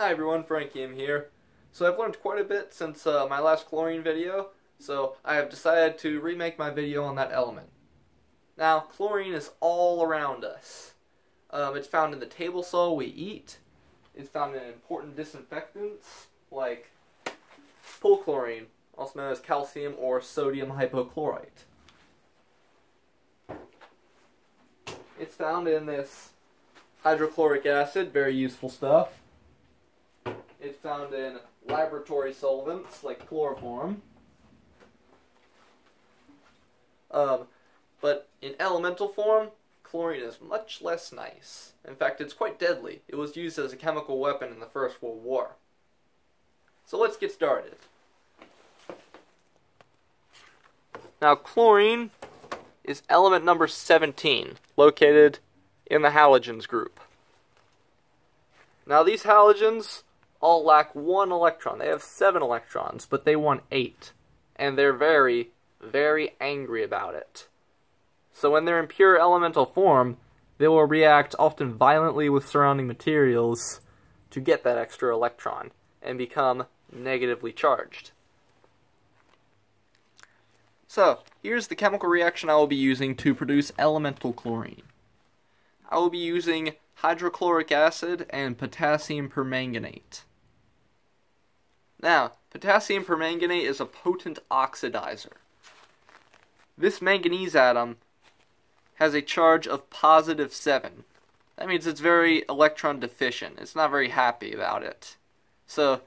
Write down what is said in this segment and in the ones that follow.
Hi everyone, Frankium here. So I've learned quite a bit since uh, my last chlorine video, so I have decided to remake my video on that element. Now, chlorine is all around us. Um, it's found in the table salt we eat. It's found in important disinfectants like pool chlorine, also known as calcium or sodium hypochlorite. It's found in this hydrochloric acid, very useful stuff. Found in laboratory solvents like chloroform. Um, but in elemental form, chlorine is much less nice. In fact, it's quite deadly. It was used as a chemical weapon in the First World War. So let's get started. Now, chlorine is element number 17, located in the halogens group. Now, these halogens all lack one electron. They have seven electrons, but they want eight. And they're very, very angry about it. So when they're in pure elemental form, they will react often violently with surrounding materials to get that extra electron and become negatively charged. So, here's the chemical reaction I will be using to produce elemental chlorine. I will be using hydrochloric acid and potassium permanganate. Now, potassium permanganate is a potent oxidizer. This manganese atom has a charge of positive 7. That means it's very electron deficient. It's not very happy about it. So,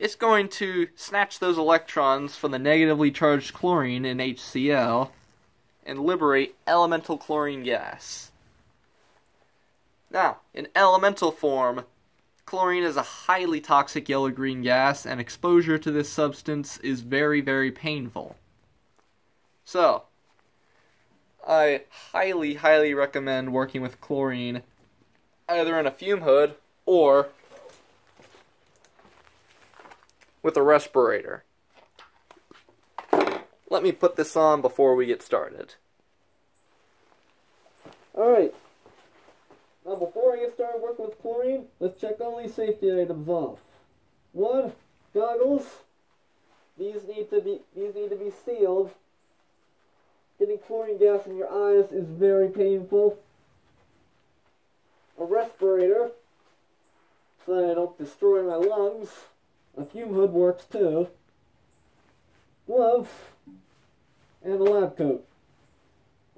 it's going to snatch those electrons from the negatively charged chlorine in HCl and liberate elemental chlorine gas. Now, in elemental form, Chlorine is a highly toxic yellow-green gas, and exposure to this substance is very, very painful. So, I highly, highly recommend working with chlorine either in a fume hood or with a respirator. Let me put this on before we get started. Alright, now before I get started working with chlorine, let's check all these safety items off. One, goggles. These need to be these need to be sealed. Getting chlorine gas in your eyes is very painful. A respirator, so that I don't destroy my lungs. A fume hood works too. Gloves, and a lab coat.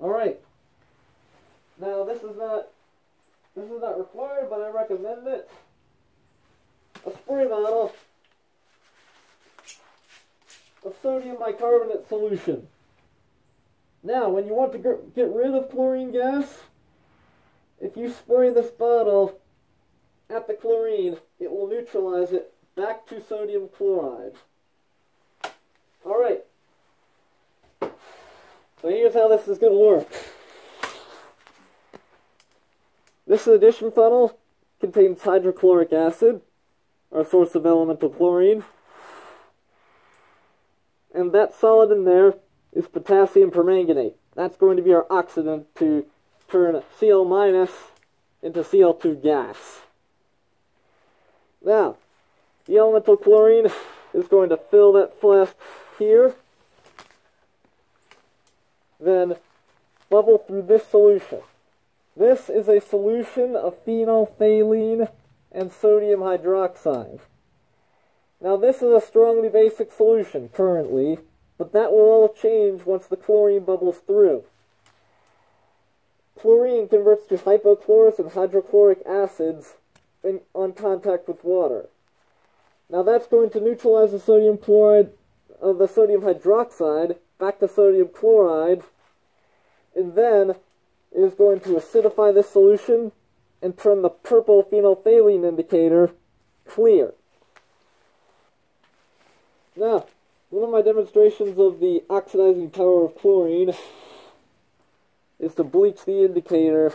Alright. Now this is not this is not required, but I recommend it. A spray bottle of sodium bicarbonate solution. Now, when you want to get rid of chlorine gas, if you spray this bottle at the chlorine, it will neutralize it back to sodium chloride. Alright. So here's how this is going to work. This addition funnel contains hydrochloric acid, our source of elemental chlorine. And that solid in there is potassium permanganate. That's going to be our oxidant to turn Cl minus into Cl2 gas. Now, the elemental chlorine is going to fill that flask here, then bubble through this solution. This is a solution of phenolphthalein and sodium hydroxide. Now this is a strongly basic solution currently, but that will all change once the chlorine bubbles through. Chlorine converts to hypochlorous and hydrochloric acids in, on contact with water. Now that's going to neutralize the sodium chloride of uh, the sodium hydroxide back to sodium chloride, and then is going to acidify this solution and turn the purple phenolphthalein indicator clear. Now, one of my demonstrations of the oxidizing power of chlorine is to bleach the indicator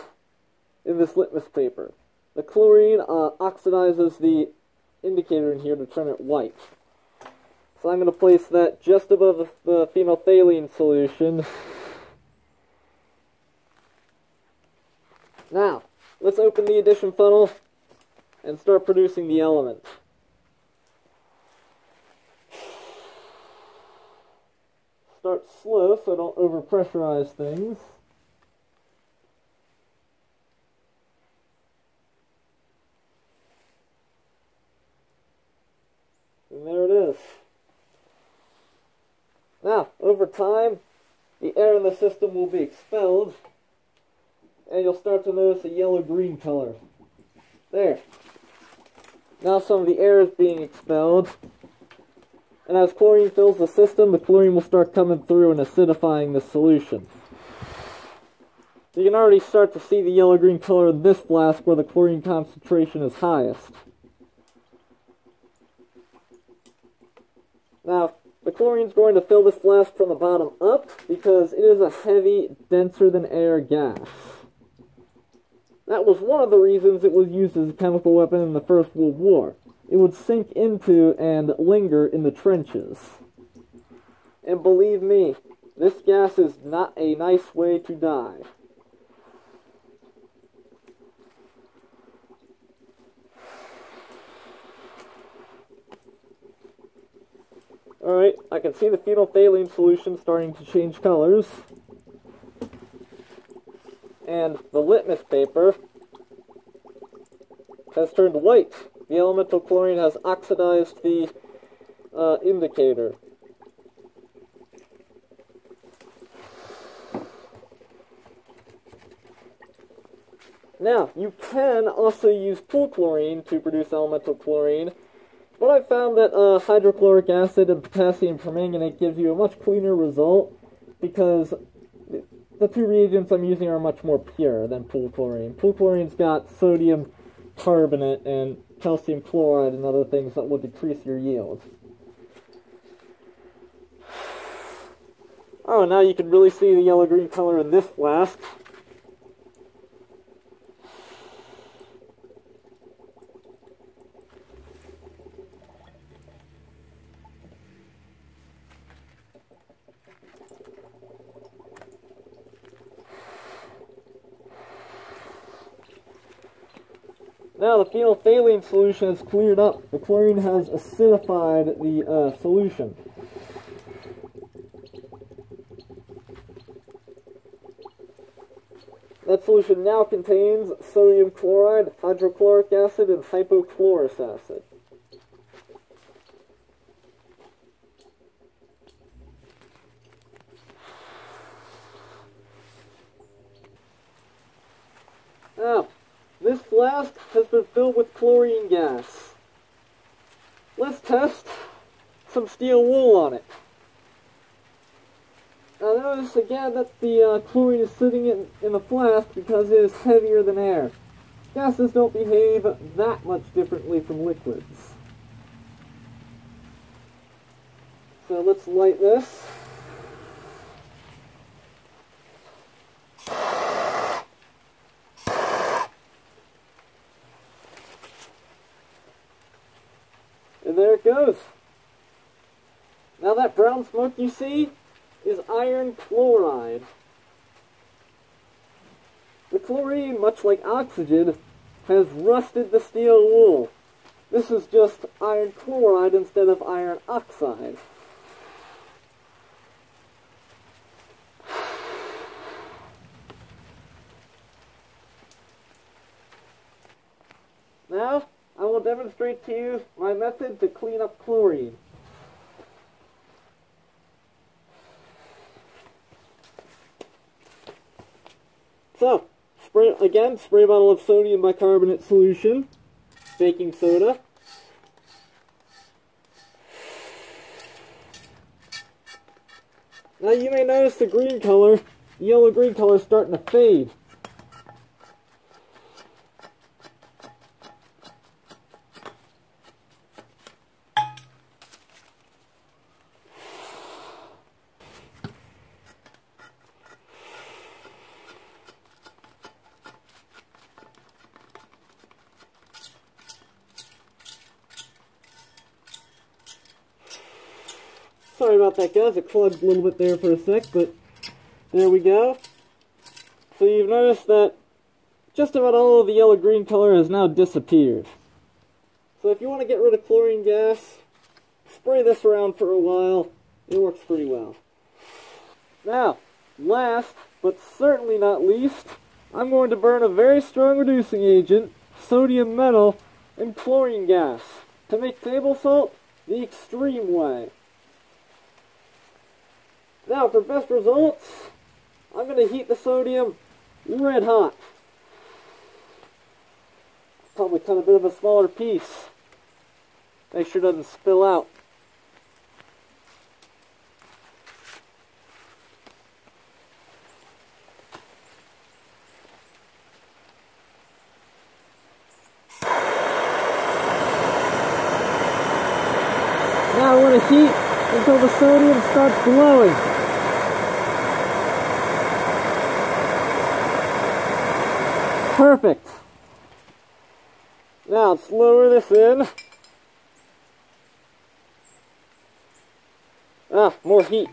in this litmus paper. The chlorine uh, oxidizes the indicator in here to turn it white. So I'm going to place that just above the, phenolphthalein solution Now, let's open the addition funnel and start producing the element. Start slow so I don't overpressurize things. And there it is. Now, over time, the air in the system will be expelled and you'll start to notice a yellow-green color. There. Now some of the air is being expelled, and as chlorine fills the system, the chlorine will start coming through and acidifying the solution. You can already start to see the yellow-green color in this flask where the chlorine concentration is highest. Now, the chlorine is going to fill this flask from the bottom up because it is a heavy, denser than air gas. That was one of the reasons it was used as a chemical weapon in the First World War. It would sink into and linger in the trenches. And believe me, this gas is not a nice way to die. Alright, I can see the phenolphthalein solution starting to change colors. And the litmus paper has turned white. The elemental chlorine has oxidized the uh, indicator. Now, you can also use pool chlorine to produce elemental chlorine, but I found that uh, hydrochloric acid and potassium permanganate gives you a much cleaner result because the two reagents I'm using are much more pure than pool chlorine. Pool chlorine's got sodium carbonate and calcium chloride and other things that will decrease your yield. Oh, now you can really see the yellow-green color in this flask. Now the phenolphthalein solution is cleared up. The chlorine has acidified the uh, solution. That solution now contains sodium chloride, hydrochloric acid, and hypochlorous acid. Now, this flask has been filled with chlorine gas. Let's test some steel wool on it. Now notice again that the uh, chlorine is sitting in, in the flask because it is heavier than air. Gases don't behave that much differently from liquids. So let's light this. And there it goes. Now that brown smoke you see is iron chloride. The chlorine, much like oxygen, has rusted the steel wool. This is just iron chloride instead of iron oxide. Now, I will demonstrate to you my method to clean up chlorine. So, spray again, spray bottle of sodium bicarbonate solution, baking soda. Now you may notice the green color, yellow-green color starting to fade. Sorry about that, guys. It clugged a little bit there for a sec, but there we go. So you've noticed that just about all of the yellow-green color has now disappeared. So if you want to get rid of chlorine gas, spray this around for a while. It works pretty well. Now, last, but certainly not least, I'm going to burn a very strong reducing agent, sodium metal, and chlorine gas to make table salt the extreme way. Now, for best results, I'm going to heat the sodium red hot. Probably cut a bit of a smaller piece. Make sure it doesn't spill out. Now I want to heat until the sodium starts glowing. Perfect. Now let's lower this in. Ah, more heat.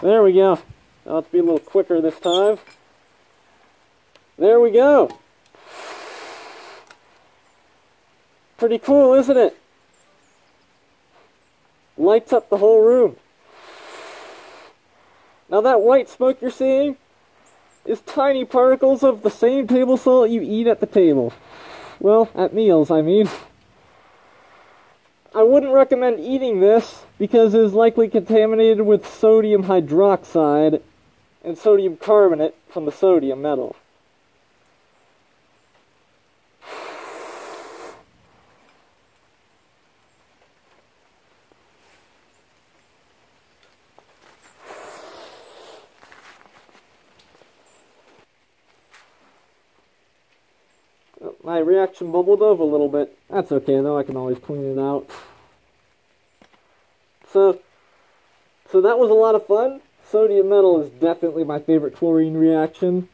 There we go. Now let's be a little quicker this time. There we go. Pretty cool, isn't it? Lights up the whole room. Now that white smoke you're seeing is tiny particles of the same table salt you eat at the table. Well, at meals, I mean. I wouldn't recommend eating this because it is likely contaminated with sodium hydroxide and sodium carbonate from the sodium metal. My reaction bubbled over a little bit. That's okay though, I can always clean it out. So, so that was a lot of fun. Sodium metal is definitely my favorite chlorine reaction.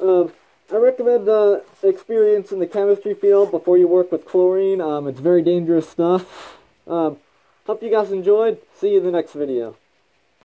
Um, I recommend uh, experience in the chemistry field before you work with chlorine. Um, it's very dangerous stuff. Um, hope you guys enjoyed. See you in the next video.